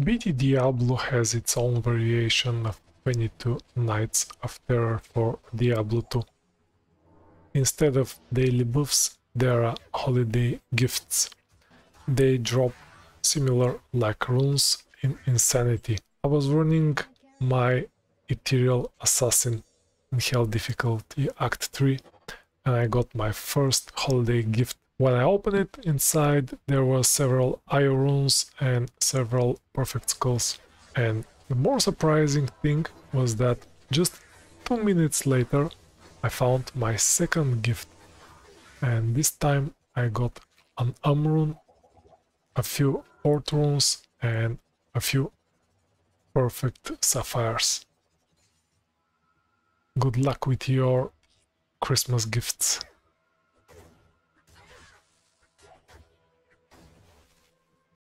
BT Diablo has its own variation of 22 Nights of Terror for Diablo 2. Instead of daily buffs, there are holiday gifts. They drop similar like runes in Insanity. I was running my Ethereal Assassin in Hell difficulty Act 3 and I got my first holiday gift. When I opened it, inside there were several Io runes and several perfect skulls. And the more surprising thing was that just two minutes later I found my second gift. And this time I got an Umrune, a few Fort runes and a few perfect sapphires. Good luck with your Christmas gifts.